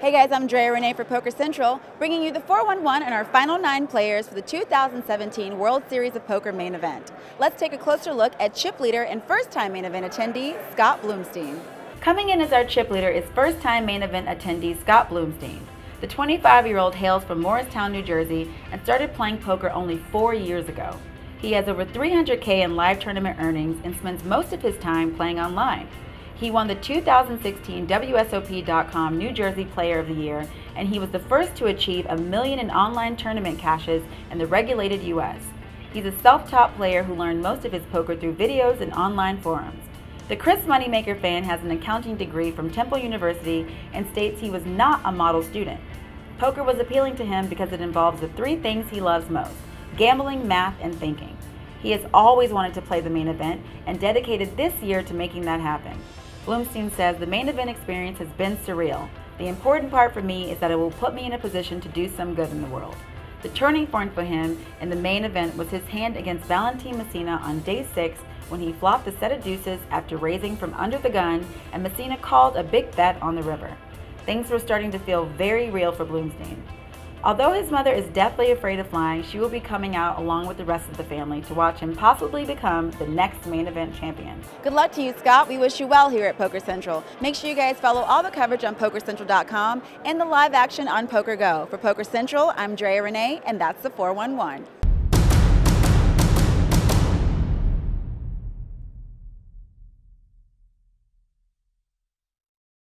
Hey guys, I'm Drea Renee for Poker Central, bringing you the 411 and our final nine players for the 2017 World Series of Poker main event. Let's take a closer look at chip leader and first-time main event attendee, Scott Blumstein. Coming in as our chip leader is first-time main event attendee, Scott Blumstein. The 25-year-old hails from Morristown, New Jersey, and started playing poker only four years ago. He has over 300K in live tournament earnings and spends most of his time playing online. He won the 2016 WSOP.com New Jersey Player of the Year, and he was the first to achieve a million in online tournament cashes in the regulated U.S. He's a self-taught player who learned most of his poker through videos and online forums. The Chris Moneymaker fan has an accounting degree from Temple University and states he was not a model student. Poker was appealing to him because it involves the three things he loves most gambling, math, and thinking. He has always wanted to play the main event and dedicated this year to making that happen. Blumstein says the main event experience has been surreal. The important part for me is that it will put me in a position to do some good in the world. The turning point for him in the main event was his hand against Valentin Messina on day six when he flopped a set of deuces after raising from under the gun and Messina called a big bet on the river. Things were starting to feel very real for Blumstein. Although his mother is deathly afraid of flying, she will be coming out along with the rest of the family to watch him possibly become the next main event champion. Good luck to you, Scott. We wish you well here at Poker Central. Make sure you guys follow all the coverage on PokerCentral.com and the live action on Poker Go. For Poker Central, I'm Drea Renee, and that's the 411.